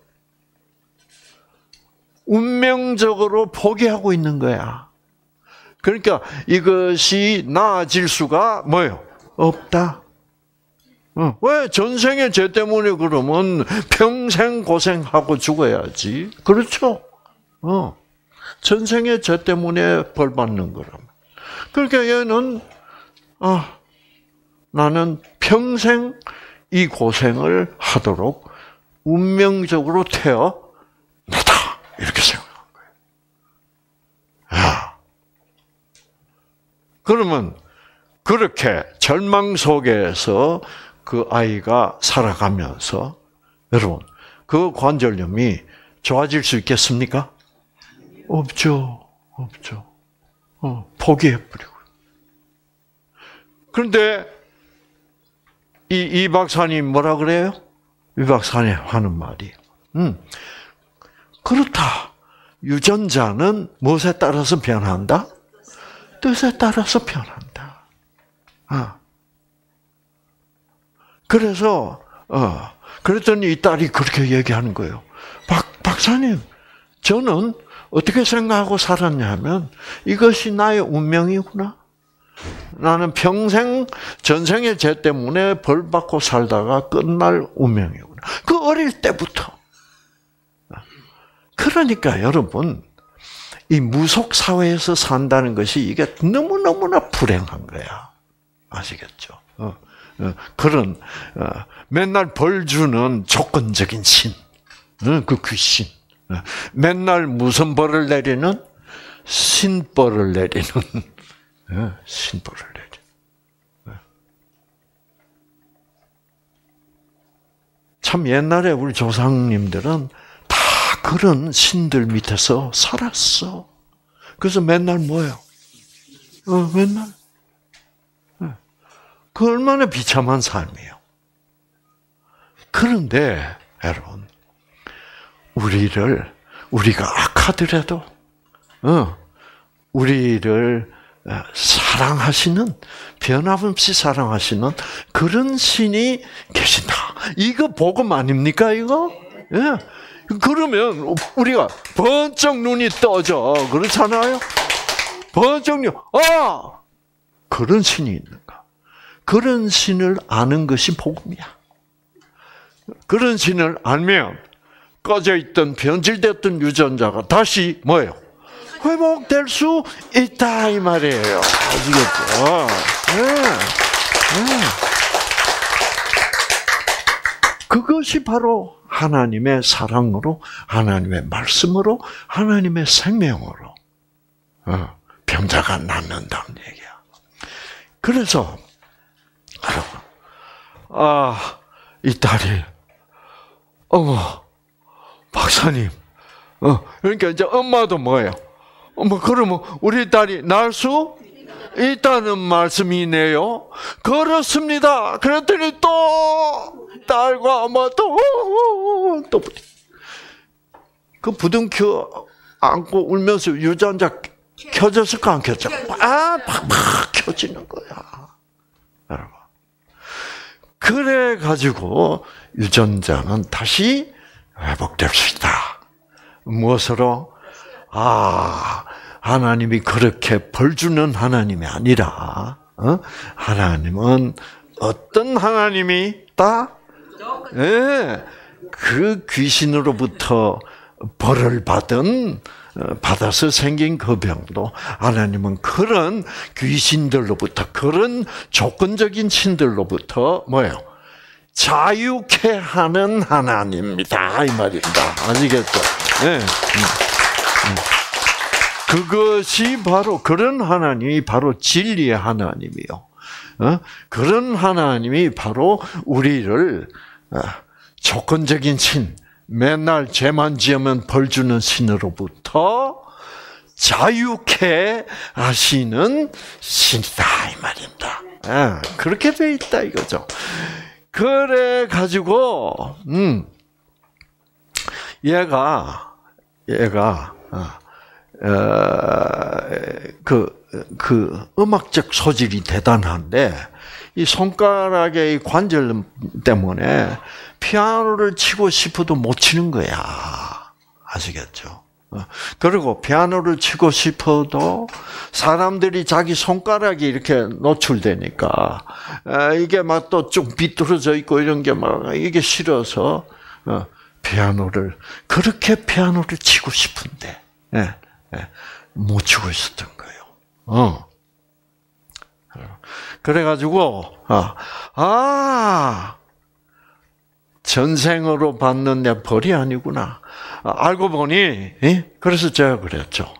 운명적으로 포기하고 있는 거야. 그러니까 이것이 나아질 수가 뭐요? 없다. 어, 왜 전생의 죄 때문에 그러면 평생 고생하고 죽어야지. 그렇죠? 어. 전생의 죄 때문에 벌 받는 거라면. 그러니까 얘는 아 나는 평생 이 고생을 하도록 운명적으로 태어나다. 이렇게 생각한 거예요. 야. 그러면 그렇게 절망 속에서 그 아이가 살아가면서 여러분 그 관절염이 좋아질 수 있겠습니까? 없죠. 없죠. 어, 포기해 버리고. 그런데 이, 이 박사님 뭐라 그래요? 이 박사님 하는 말이, 음, 그렇다. 유전자는 무엇에 따라서 변한다? 뜻에 따라서 변한다. 아. 그래서, 어, 그랬더니 이 딸이 그렇게 얘기하는 거예요. 박, 박사님, 저는 어떻게 생각하고 살았냐면, 이것이 나의 운명이구나. 나는 평생 전생의 죄 때문에 벌 받고 살다가 끝날 운명이구나. 그 어릴 때부터. 그러니까 여러분, 이 무속 사회에서 산다는 것이 이게 너무 너무나 불행한 거야. 아시겠죠? 어, 어, 그런 어, 맨날 벌 주는 조건적인 신, 어, 그 귀신. 어, 맨날 무슨 벌을 내리는 신벌을 내리는 예, 신벌을 내리. 예. 참 옛날에 우리 조상님들은 다 그런 신들 밑에서 살았어. 그래서 맨날 뭐예요? 어, 맨날. 예. 그 얼마나 비참한 삶이에요. 그런데 여러분, 우리를 우리가 악하더라도 어, 우리를 어, 사랑하시는 변함없이 사랑하시는 그런 신이 계신다. 이거 복음 아닙니까 이거? 예. 그러면 우리가 번쩍 눈이 떠져 그렇잖아요. 번쩍 눈. 아 그런 신이 있는가? 그런 신을 아는 것이 복음이야. 그런 신을 알면 꺼져 있던 변질됐던 유전자가 다시 뭐예요? 회복될 수 있다 이 말이에요. 아시겠죠? 네. 네. 그것이 바로 하나님의 사랑으로, 하나님의 말씀으로, 하나님의 생명으로 어, 병자가 낫는다는 얘기야. 그래서 아, 이 딸이 어머, 박사님, 어, 그러니까 이제 엄마도 뭐예요? 어머, 그러면 우리 딸이 날 수 있다는 말씀이네요. 그렇습니다. 그랬더니 또 딸과 엄마 또, 또, 그 부둥켜 안고 울면서 유전자 켜졌을까, 안 켜졌을까? 아, 팍팍 켜지는 거야. 여러분. 그래 가지고 유전자는 다시 있다. 무엇으로? 아, 하나님이 그렇게 벌 주는 하나님이 아니라, 어? 하나님은 어떤 하나님이 다? 예, 그 귀신으로부터 벌을 받은 어, 받아서 생긴 그 병도 하나님은 그런 귀신들로부터 그런 조건적인 신들로부터 뭐예요? 자유케 하는 하나님입니다 이 말입니다. 아시겠죠? 네. 그것이 바로 그런 하나님이 바로 진리의 하나님이요. 어? 그런 하나님이 바로 우리를 어, 조건적인 신, 맨날 죄만 지으면 벌 주는 신으로부터 자유케 하시는 신이다 이 말입니다. 예, 그렇게 돼 있다 이거죠. 그래 가지고 음 얘가 얘가 어, 그, 그 음악적 소질이 대단한데 이 손가락의 관절 때문에 피아노를 치고 싶어도 못 치는 거야. 아시겠죠? 어, 그리고 피아노를 치고 싶어도 사람들이 자기 손가락이 이렇게 노출되니까 이게 막 또 쭉 비뚤어져 있고 이런 게 막 이게 싫어서 어, 피아노를 그렇게 피아노를 치고 싶은데 예, 예, 못 치고 있었던 거예요. 어. 그래가지고 아, 아 전생으로 받는 내 벌이 아니구나. 알고 보니 그래서 제가 그랬죠.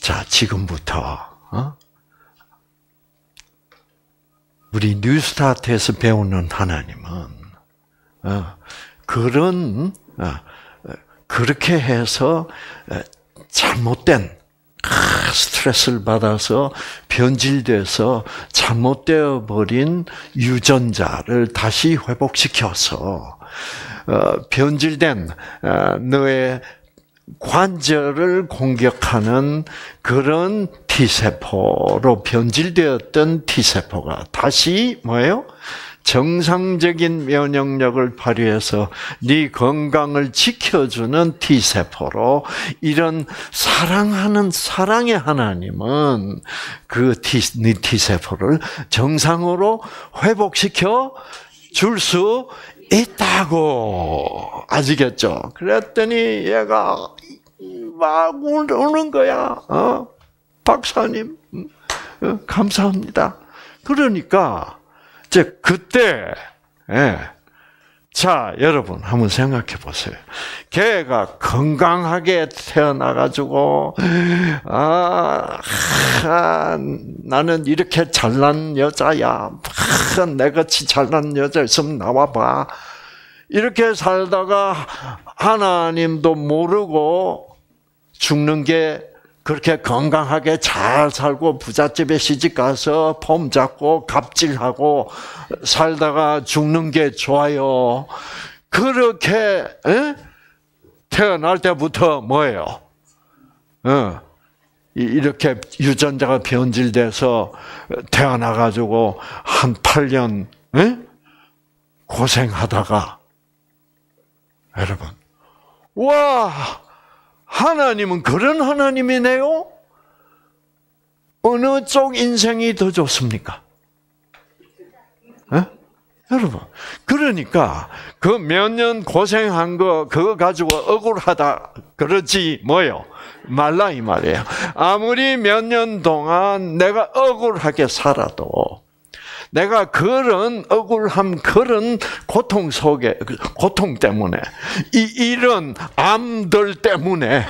자 지금부터 어? 우리 뉴스타트에서 배우는 하나님은 어, 그런 어, 그렇게 해서 잘못된 스트레스를 받아서 변질돼서 잘못되어 버린 유전자를 다시 회복시켜서 어, 변질된 어, 너의 관절을 공격하는 그런 T세포로 변질되었던 T세포가 다시 뭐예요? 정상적인 면역력을 발휘해서 네 건강을 지켜주는 T 세포로 이런 사랑하는 사랑의 하나님은 그 T, 네 T 세포를 정상으로 회복시켜 줄 수 있다고 아시겠죠? 그랬더니 얘가 막 우는 거야. 어? 박사님 어? 감사합니다. 그러니까 이제 그때 예, 자, 여러분 한번 생각해 보세요. 걔가 건강하게 태어나 가지고 아, 아 나는 이렇게 잘난 여자야. 아, 내같이 잘난 여자 있으면 나와 봐. 이렇게 살다가 하나님도 모르고 죽는 게 그렇게 건강하게 잘 살고 부잣집에 시집 가서 폼 잡고 갑질하고 살다가 죽는 게 좋아요. 그렇게 에? 태어날 때부터 뭐예요? 어, 이렇게 유전자가 변질돼서 태어나 가지고 한 8년 에? 고생하다가 여러분 와 하나님은 그런 하나님이네요? 어느 쪽 인생이 더 좋습니까? 에? 여러분, 그러니까 그 몇 년 고생한 거 그거 가지고 억울하다 그러지 뭐요 말라 이 말이에요. 아무리 몇 년 동안 내가 억울하게 살아도 내가 그런 억울함, 그런 고통 속에, 고통 때문에, 이, 이런 암들 때문에,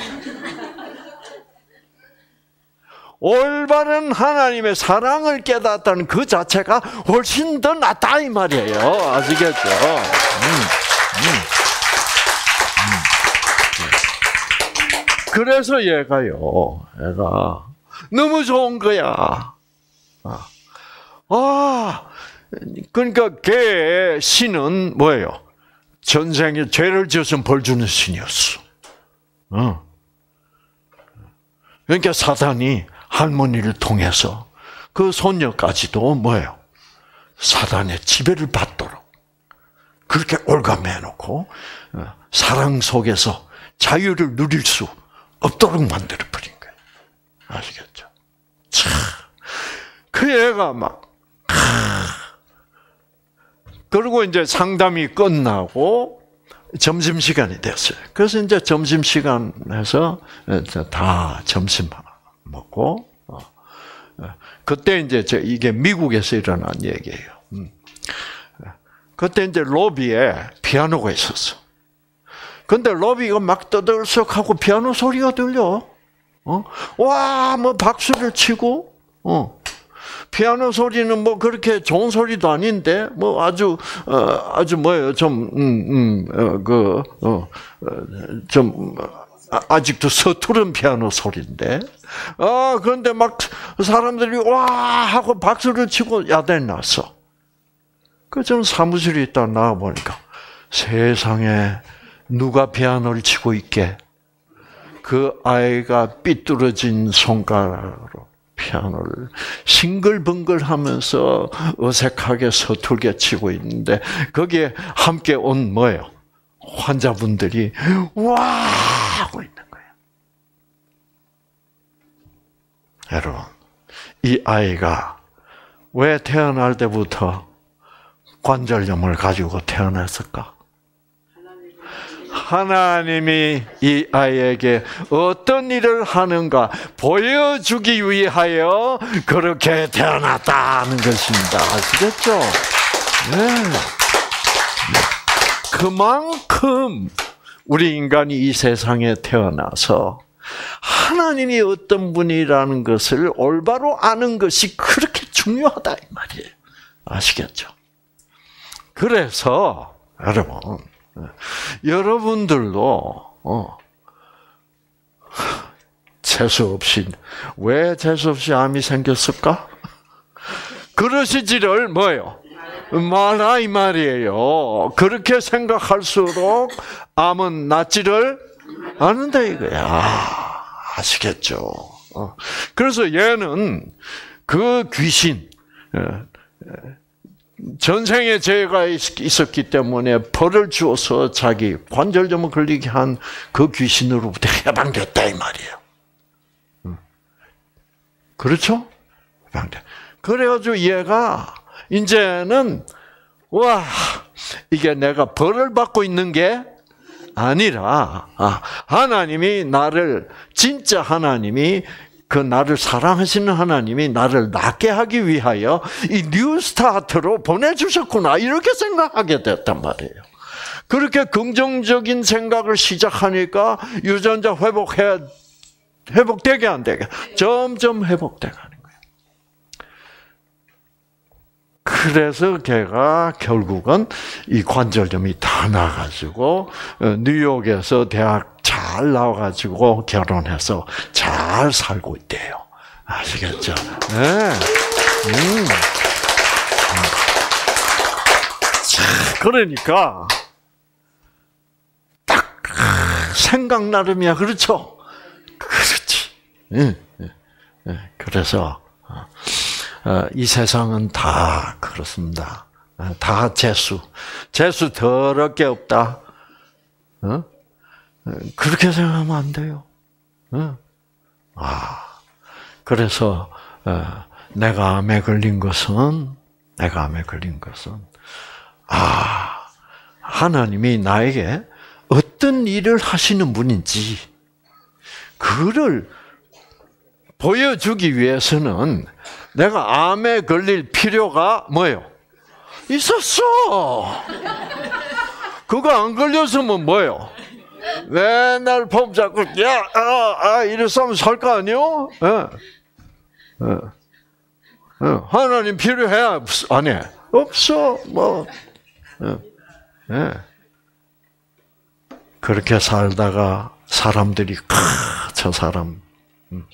올바른 하나님의 사랑을 깨닫다는 그 자체가 훨씬 더 낫다, 이 말이에요. 아시겠죠? 음, 음, 음. 그래서 얘가요, 얘가 너무 좋은 거야. 아. 아, 그러니까 걔 신은 뭐예요? 전생에 죄를 지어서 벌 주는 신이었어. 어. 그러니까 사단이 할머니를 통해서 그 손녀까지도 뭐예요? 사단의 지배를 받도록 그렇게 올가매놓고 어, 사랑 속에서 자유를 누릴 수 없도록 만들어 버린 거예요. 아시겠죠? 참, 그 애가 막 그리고 이제 상담이 끝나고 점심 시간이 됐어요. 그래서 이제 점심 시간에서 다 점심 먹고 어, 어, 그때 이제 이게 미국에서 일어난 얘기예요. 음. 그때 이제 로비에 피아노가 있었어. 근데 로비가 막 떠들썩하고 피아노 소리가 들려. 어? 와, 뭐 박수를 치고, 어. 피아노 소리는 뭐 그렇게 좋은 소리도 아닌데 뭐 아주 어, 아주 뭐예요? 좀음음그 어, 좀 아, 아직도 서투른 피아노 소리인데. 아 그런데 막 사람들이 와 하고 박수를 치고 야단이 났어. 그좀 사무실에 있다 나와 보니까 세상에 누가 피아노를 치고 있게? 그 아이가 삐뚤어진 손가락으로 피아노를 싱글벙글하면서 어색하게 서툴게 치고 있는데 거기에 함께 온 뭐예요? 환자분들이 와 하고 있는 거예요. 여러분, 이 아이가 왜 태어날 때부터 관절염을 가지고 태어났을까? 하나님이 이 아이에게 어떤 일을 하는가 보여주기 위하여 그렇게 태어났다는 것입니다. 아시겠죠? 네. 그만큼 우리 인간이 이 세상에 태어나서 하나님이 어떤 분이라는 것을 올바로 아는 것이 그렇게 중요하다 이 말이에요. 아시겠죠? 그래서 여러분 여러분들도 어, 재수 없이 왜 재수 없이 암이 생겼을까? 그러시지를 뭐요? 말아 이 말이에요. 그렇게 생각할수록 암은 낫지를 않는다 이거야. 아, 아시겠죠? 어. 그래서 얘는 그 귀신 전생에 죄가 있었기 때문에 벌을 주어서 자기 관절염을 걸리게 한 그 귀신으로부터 해방됐다 이 말이에요. 그렇죠? 해방돼. 그래가지고 얘가 이제는 와 이게 내가 벌을 받고 있는 게 아니라 아, 하나님이 나를 진짜 하나님이 그 나를 사랑하시는 하나님이 나를 낫게 하기 위하여 이 뉴스타트로 보내주셨구나. 이렇게 생각하게 됐단 말이에요. 그렇게 긍정적인 생각을 시작하니까 유전자 회복해 회복되게 안 되게 점점 회복돼 가는 거예요. 그래서 걔가 결국은 이 관절염이 다 나가지고 어, 뉴욕에서 대학 잘 나와가지고 결혼해서 잘 살고 있대요. 아시겠죠? 네. 음. 자, 그러니까 딱 생각 나름이야, 그렇죠? 그렇지. 예, 예, 예. 그래서 어, 어, 이 세상은 다 그렇습니다. 어, 다 재수, 재수 더럽게 없다. 어? 그렇게 생각하면 안 돼요. 아, 그래서 내가 암에 걸린 것은 내가 암에 걸린 것은 아 하나님이 나에게 어떤 일을 하시는 분인지 그를 보여주기 위해서는 내가 암에 걸릴 필요가 뭐예요? 있었어. 그거 안 걸렸으면 뭐예요? 맨날 폼 잡고 야, 아, 아 이랬으면 살 거 아니요? 예. 예. 예. 하나님 필요해 안 해? 없어 뭐. 예. 예. 그렇게 살다가 사람들이 저 사람 음.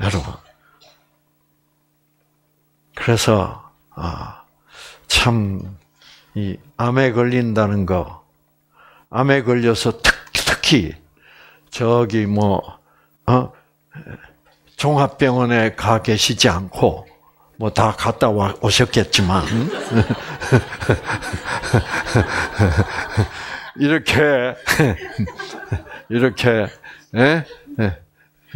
여러분 그래서 아, 참이 암에 걸린다는 거 암에 걸려서 특히 저기 뭐 어, 종합병원에 가 계시지 않고 뭐 다 갔다 와 오셨겠지만 이렇게 이렇게 예? 예?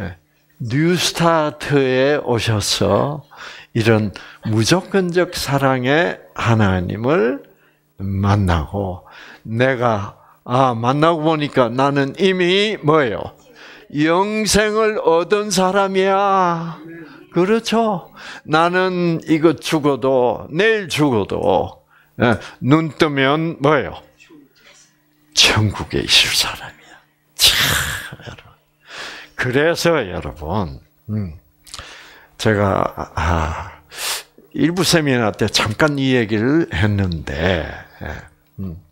예. 뉴스타트에 오셔서 이런 무조건적 사랑의 하나님을 만나고 내가 아 만나고 보니까 나는 이미 뭐예요? 영생을 얻은 사람이야. 그렇죠. 나는 이거 죽어도 내일 죽어도 눈 뜨면 뭐예요? 천국에 있을 사람이야. 참. 그래서 여러분, 음, 제가 아, 일부 세미나 때 잠깐 이 얘기를 했는데, 예, 음,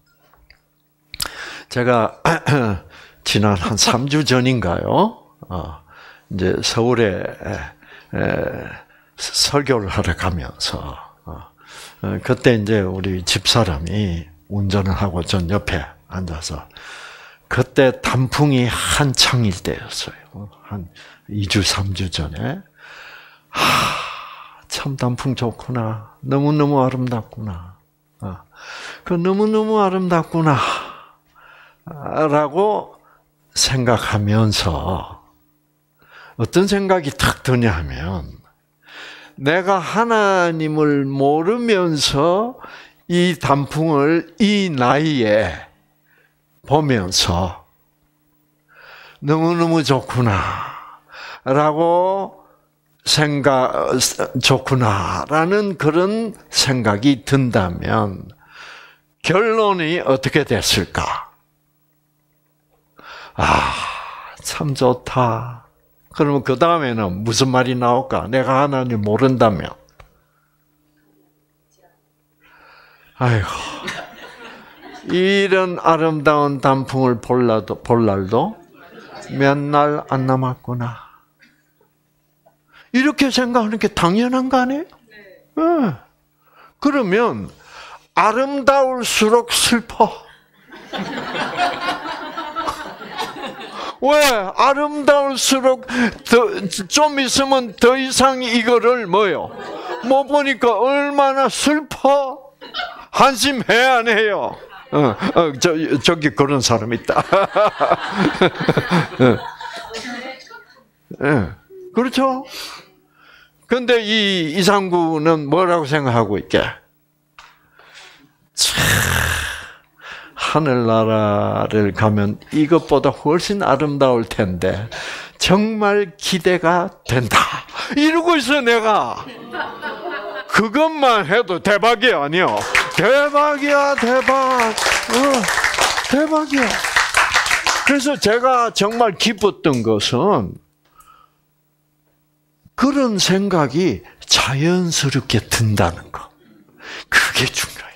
제가 지난 한 3주 전인가요? 어, 이제 서울에 에, 설교를 하러 가면서 어, 어, 그때 이제 우리 집사람이 운전을 하고 전 옆에 앉아서 그때 단풍이 한창일 때였어요. 한 2주, 3주 전에. 하, 참 단풍 좋구나. 너무너무 아름답구나. 아, 그 너무너무 아름답구나. 라고 생각하면서 어떤 생각이 탁 드냐 하면 내가 하나님을 모르면서 이 단풍을 이 나이에 보면서 너무너무 좋구나. 라고 생각, 좋구나 라는 그런 생각이 든다면 결론이 어떻게 됐을까? 아, 참 좋다. 그러면 그 다음에는 무슨 말이 나올까? 내가 하나님 모른다면. 아이고. 이런 아름다운 단풍을 볼 날도, 볼 날도 몇 날 안 남았구나. 이렇게 생각하는 게 당연한 거 아니에요? 네. 그러면 아름다울수록 슬퍼. 왜? 아름다울수록 더, 좀 있으면 더 이상 이거를 뭐요? 못 보니까 얼마나 슬퍼? 한심해 안 해요? 어, 어, 저, 저기 그런 사람 있다. 네. 그렇죠? 근데 이 이상구는 뭐라고 생각하고 있게? 참, 하늘나라를 가면 이것보다 훨씬 아름다울 텐데, 정말 기대가 된다. 이러고 있어, 내가. 그것만 해도 대박이 아니요. 대박이야, 대박. 어, 대박이야. 그래서 제가 정말 기뻤던 것은 그런 생각이 자연스럽게 든다는 거. 그게 중요해.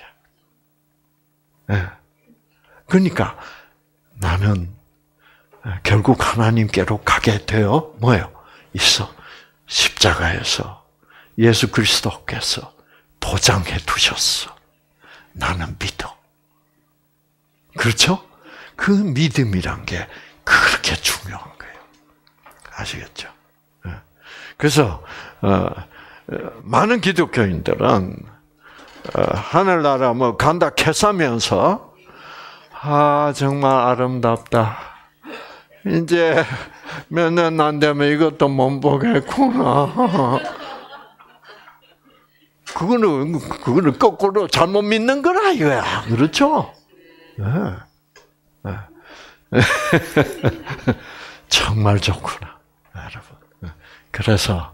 네. 그러니까 나는 결국 하나님께로 가게 되어 뭐예요? 있어. 십자가에서 예수 그리스도께서 보장해 두셨어. 나는 믿어. 그렇죠? 그 믿음이란 게 그렇게 중요한 거예요. 아시겠죠? 예. 그래서 어, 어, 많은 기독교인들은 어, 하늘나라 뭐 간다 캐사면서 아 정말 아름답다. 이제 몇 년 안 되면 이것도 못 보겠구나. 그거는 그거는 거꾸로 잘못 믿는 거라 이거야. 그렇죠? 네. 네. 정말 좋구나, 여러분. 그래서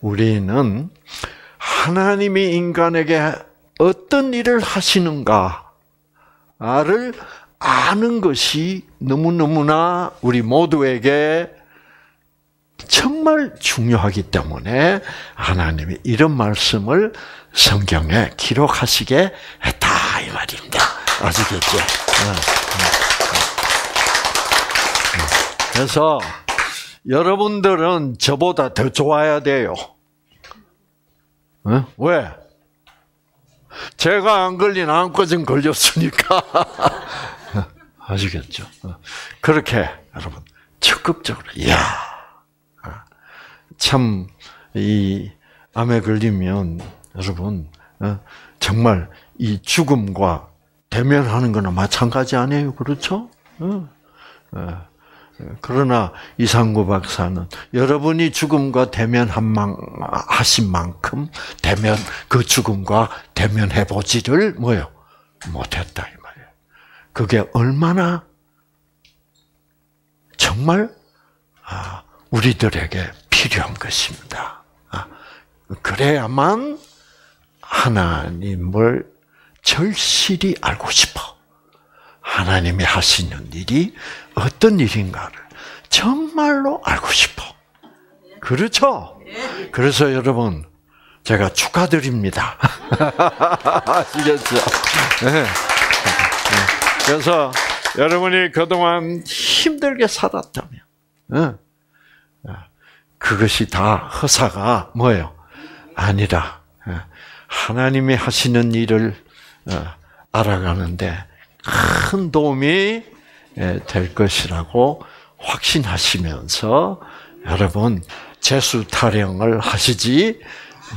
우리는 하나님이 인간에게 어떤 일을 하시는가를 아는 것이 너무너무나 우리 모두에게 정말 중요하기 때문에 하나님이 이런 말씀을 성경에 기록하시게 했다 이 말입니다. 아시겠죠? 네, 네, 네. 그래서 여러분들은 저보다 더 좋아야 돼요. 왜? 제가 안 걸린 암거진 걸렸으니까. 아시겠죠? 그렇게 여러분 적극적으로 야 참, 이, 암에 걸리면, 여러분, 어, 정말 이 죽음과 대면하는 거나 마찬가지 아니에요? 그렇죠? 어, 어, 그러나 이상구 박사는 여러분이 죽음과 대면하신 만큼 대면 그 죽음과 대면해 보지를 뭐요 못했다. 그게 얼마나 정말 아, 우리들에게 필요한 것입니다. 아, 그래야만 하나님을 절실히 알고 싶어. 하나님이 하시는 일이 어떤 일인가를 정말로 알고 싶어. 그렇죠? 그래서 여러분, 제가 축하드립니다. 아시겠죠? 네. 그래서 여러분이 그동안 힘들게 살았다면, 그것이 다 허사가 뭐예요? 아니라 하나님이 하시는 일을 어, 알아가는데 큰 도움이 될 것이라고 확신하시면서 여러분 재수 타령을 하시지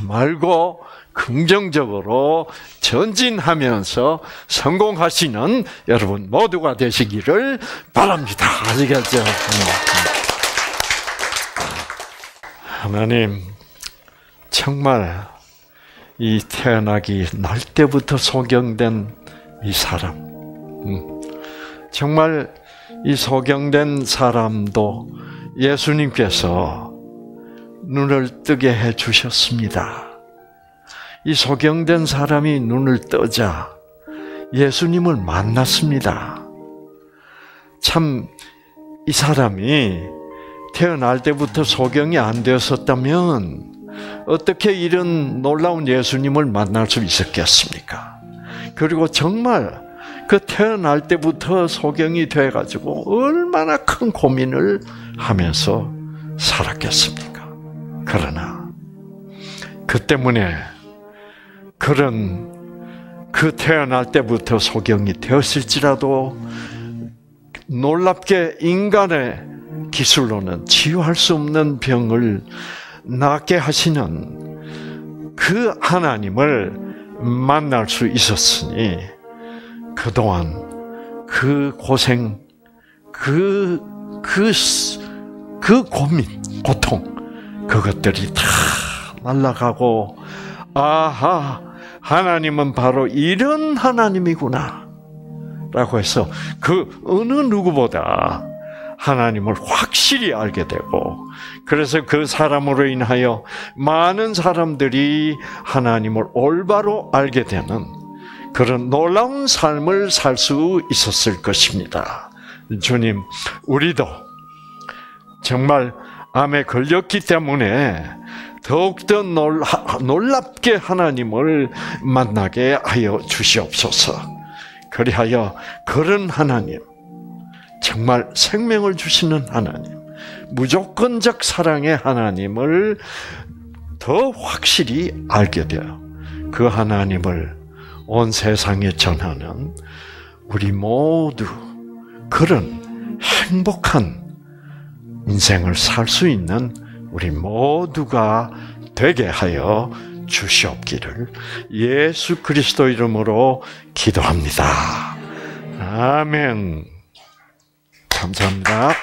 말고 긍정적으로 전진하면서 성공하시는 여러분 모두가 되시기를 바랍니다. 아시겠죠? 음, 음. 하나님, 정말 이 태어나기 날 때부터 소경된 이 사람, 음, 정말 이 소경된 사람도 예수님께서 눈을 뜨게 해 주셨습니다. 이 소경된 사람이 눈을 뜨자 예수님을 만났습니다. 참, 이 사람이 태어날 때부터 소경이 안 되었었다면 어떻게 이런 놀라운 예수님을 만날 수 있었겠습니까? 그리고 정말 그 태어날 때부터 소경이 돼가지고 얼마나 큰 고민을 하면서 살았겠습니까? 그러나 그 때문에 그런 그 태어날 때부터 소경이 되었을지라도 놀랍게 인간의 기술로는 치유할 수 없는 병을 낫게 하시는 그 하나님을 만날 수 있었으니 그동안 그 고생, 그, 그, 그 고민, 고통, 그것들이 다 날아가고, 아하, 하나님은 바로 이런 하나님이구나. 라고 해서 그 어느 누구보다 하나님을 확실히 알게 되고 그래서 그 사람으로 인하여 많은 사람들이 하나님을 올바로 알게 되는 그런 놀라운 삶을 살 수 있었을 것입니다. 주님, 우리도 정말 암에 걸렸기 때문에 더욱더 놀랍게 하나님을 만나게 하여 주시옵소서. 그리하여 그런 하나님, 정말 생명을 주시는 하나님, 무조건적 사랑의 하나님을 더 확실히 알게 되어 그 하나님을 온 세상에 전하는 우리 모두 그런 행복한 인생을 살 수 있는 우리 모두가 되게 하여 주시옵기를 예수 그리스도 이름으로 기도합니다. 아멘. 감사합니다.